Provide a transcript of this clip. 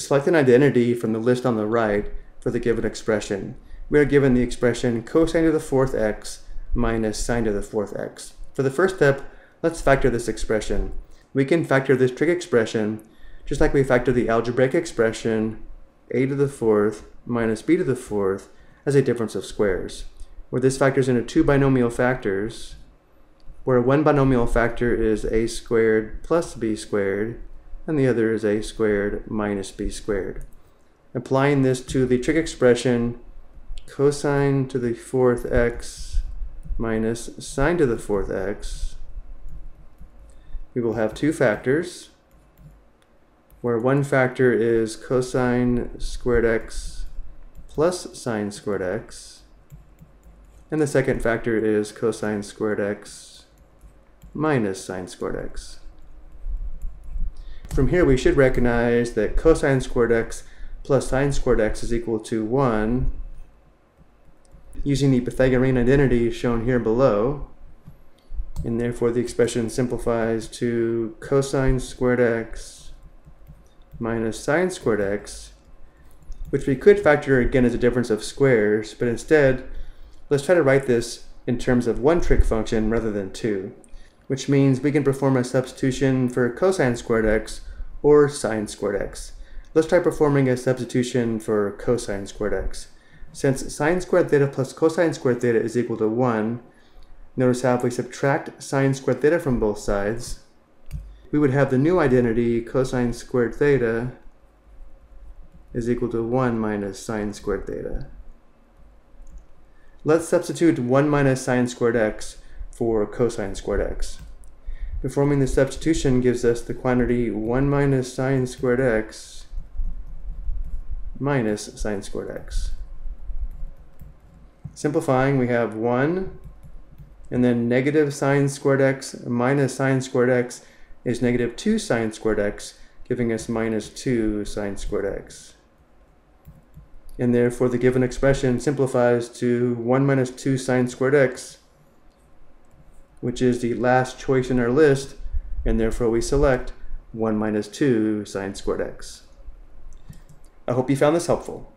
select an identity from the list on the right for the given expression. We are given the expression cosine to the fourth x minus sine to the fourth x. For the first step, let's factor this expression. We can factor this trig expression just like we factor the algebraic expression a to the fourth minus b to the fourth as a difference of squares, where this factors into two binomial factors, where one binomial factor is a squared plus b squared, and the other is a squared minus b squared. Applying this to the trig expression cosine to the fourth x minus sine to the fourth x, we will have two factors, where one factor is cosine squared x plus sine squared x, and the second factor is cosine squared x minus sine squared x. From here we should recognize that cosine squared x plus sine squared x is equal to 1 using the Pythagorean identity shown here below. And therefore the expression simplifies to cosine squared x minus sine squared x, which we could factor again as a difference of squares, but instead, let's try to write this in terms of one trig function rather than two, which means we can perform a substitution for cosine squared x or sine squared x. Let's try performing a substitution for cosine squared x. Since sine squared theta plus cosine squared theta is equal to 1, notice how if we subtract sine squared theta from both sides, we would have the new identity cosine squared theta is equal to 1 minus sine squared theta. Let's substitute 1 minus sine squared x for cosine squared x. Performing the substitution gives us the quantity 1 minus sine squared x minus sine squared x. Simplifying, we have 1 and then negative sine squared x minus sine squared x is negative 2 sine squared x, giving us minus 2 sine squared x. And therefore the given expression simplifies to 1 minus 2 sine squared x, which is the last choice in our list, and therefore we select 1 minus 2 sine squared x. I hope you found this helpful.